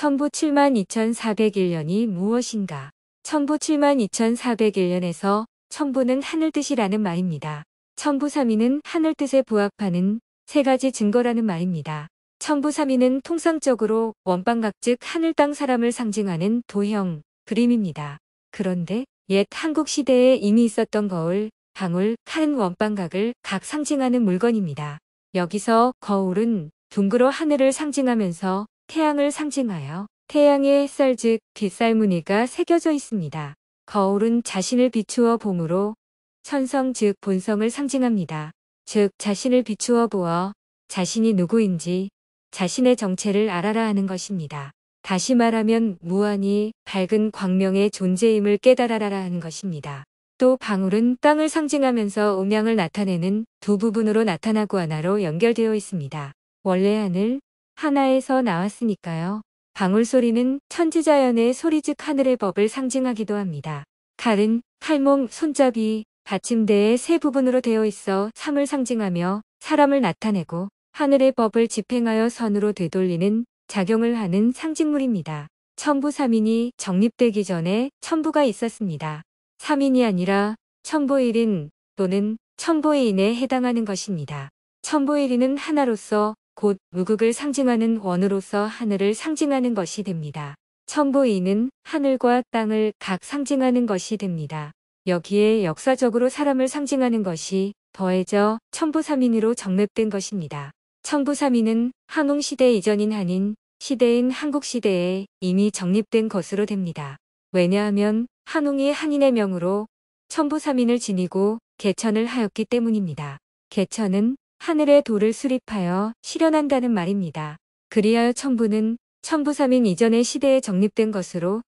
천부 72,401년이 무엇인가? 천부 72,401년에서 천부는 하늘 뜻이라는 말입니다. 천부 3위는 하늘 뜻에 부합하는 세 가지 증거라는 말입니다. 천부 3위는 통상적으로 원방각 즉 하늘 땅 사람을 상징하는 도형, 그림입니다. 그런데 옛 한국 시대에 이미 있었던 거울, 방울, 큰 원방각을 각 상징하는 물건입니다. 여기서 거울은 둥그러 하늘을 상징하면서 태양을 상징하여 태양의 햇살 즉 빗살 무늬가 새겨져 있습니다. 거울은 자신을 비추어 봄으로 천성 즉 본성을 상징합니다. 즉 자신을 비추어 보어 자신이 누구인지 자신의 정체를 알아라 하는 것입니다. 다시 말하면 무한히 밝은 광명의 존재임을 깨달아라 하는 것입니다. 또 방울은 땅을 상징하면서 음양을 나타내는 두 부분으로 나타나고 하나로 연결되어 있습니다. 원래 하늘, 하나에서 나왔으니까요. 방울 소리는 천지자연의 소리 즉 하늘의 법을 상징하기도 합니다. 칼은 칼몸, 손잡이, 받침대의 세 부분으로 되어 있어 삶을 상징하며 사람을 나타내고 하늘의 법을 집행하여 선으로 되돌리는 작용을 하는 상징물입니다. 천부 3인이 정립되기 전에 천부가 있었습니다. 3인이 아니라 천보일인 또는 천보인에 해당하는 것입니다. 천보일인은 하나로서 곧 무극을 상징하는 원으로서 하늘을 상징하는 것이 됩니다. 천보인은 하늘과 땅을 각 상징하는 것이 됩니다. 여기에 역사적으로 사람을 상징하는 것이 더해져 천부삼인으로 정립된 것입니다. 천부삼인은 한웅시대 이전인 한인 시대인 한국시대에 이미 정립된 것으로 됩니다. 왜냐하면 한웅이 한인의 명으로 천부삼인을 지니고 개천을 하였기 때문입니다. 개천은 하늘의 도를 수립하여 실현한다는 말입니다. 그리하여 천부는 천부삼인 이전의 시대에 정립된 것으로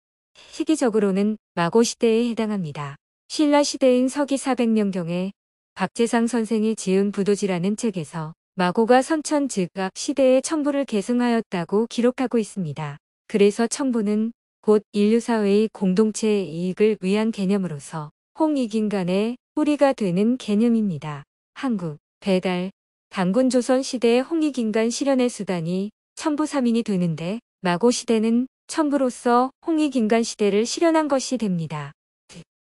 시기적으로는 마고 시대에 해당합니다. 신라 시대인 서기 400년경에 박재상 선생이 지은 부도지라는 책에서 마고가 선천 즉앞 시대의 천부를 계승하였다고 기록하고 있습니다. 그래서 천부는 곧 인류사회의 공동체의 이익을 위한 개념으로서 홍익인간의 뿌리가 되는 개념입니다. 한국, 배달, 단군 조선 시대의 홍익인간 실현의 수단이 천부삼인이 되는데 마고 시대는 천부로서 홍익인간 시대를 실현한 것이 됩니다.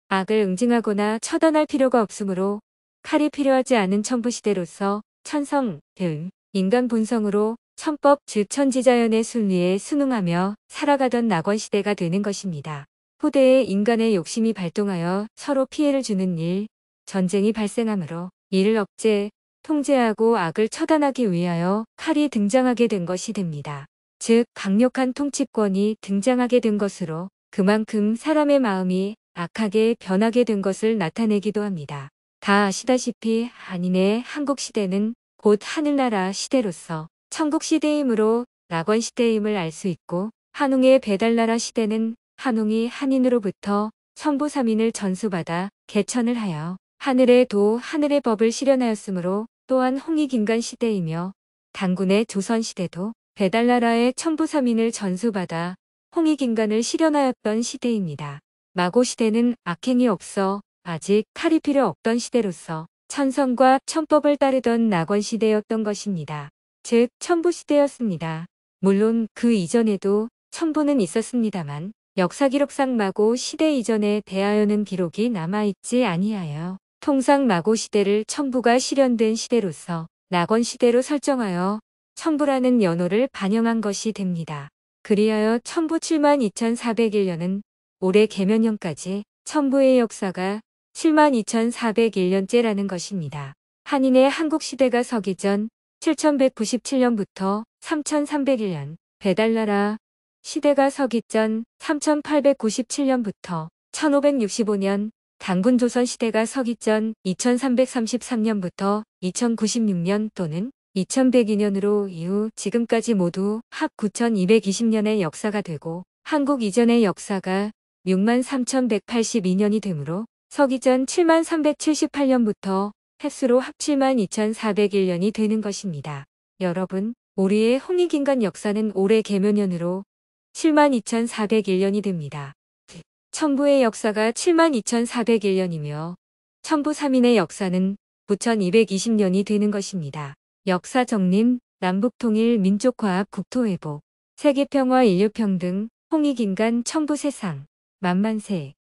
악을 응징하거나 처단할 필요가 없으므로 칼이 필요하지 않은 천부 시대로서 천성, 등 인간 본성으로 천법 즉 천지자연의 순리에 순응하며 살아가던 낙원 시대가 되는 것입니다. 후대에 인간의 욕심이 발동하여 서로 피해를 주는 일, 전쟁이 발생하므로 이를 억제, 통제하고 악을 처단하기 위하여 칼이 등장하게 된 것이 됩니다. 즉 강력한 통치권이 등장하게 된 것으로 그만큼 사람의 마음이 악하게 변하게 된 것을 나타내기도 합니다. 다 아시다시피 한인의 한국 시대는 곧 하늘나라 시대로서 천국 시대이므로 낙원 시대임을 알 수 있고 한웅의 배달나라 시대는 한웅이 한인으로부터 천부삼인을 전수받아 개천을 하여 하늘의 도 하늘의 법을 실현하였으므로 또한 홍익인간 시대이며 당군의 조선시대도 배달나라의 천부삼인을 전수받아 홍익인간을 실현하였던 시대입니다. 마고시대는 악행이 없어 아직 칼이 필요 없던 시대로서 천성과 천법을 따르던 낙원시대였던 것입니다. 즉 천부시대였습니다. 물론 그 이전에도 천부는 있었습니다만 역사기록상 마고 시대 이전에 대하여는 기록이 남아있지 아니하여 통상 마고 시대를 천부가 실현된 시대로서 낙원 시대로 설정하여 천부라는 연호를 반영한 것이 됩니다. 그리하여 천부 7만 2401년은 올해 개면년까지 천부의 역사가 72,401년째라는 것입니다. 한인의 한국 시대가 서기 전 7197년부터 3301년, 배달나라 시대가 서기 전 3897년부터 1565년, 당군 조선 시대가 서기 전 2333년부터 2096년 또는 2102년으로 이후 지금까지 모두 합 9220년의 역사가 되고 한국 이전의 역사가 63,182년이 되므로 서기전 7378년부터 횟수로 합 72,401년이 되는 것입니다. 여러분, 우리의 홍익인간 역사는 올해 개묘년으로 72,401년이 됩니다. 천부의 역사가 72,401년이며 천부 3인의 역사는 9,220년이 되는 것입니다. 역사 정림, 남북통일 민족화합 국토회복 세계평화 인류평등, 홍익인간 천부 세상, 만만세.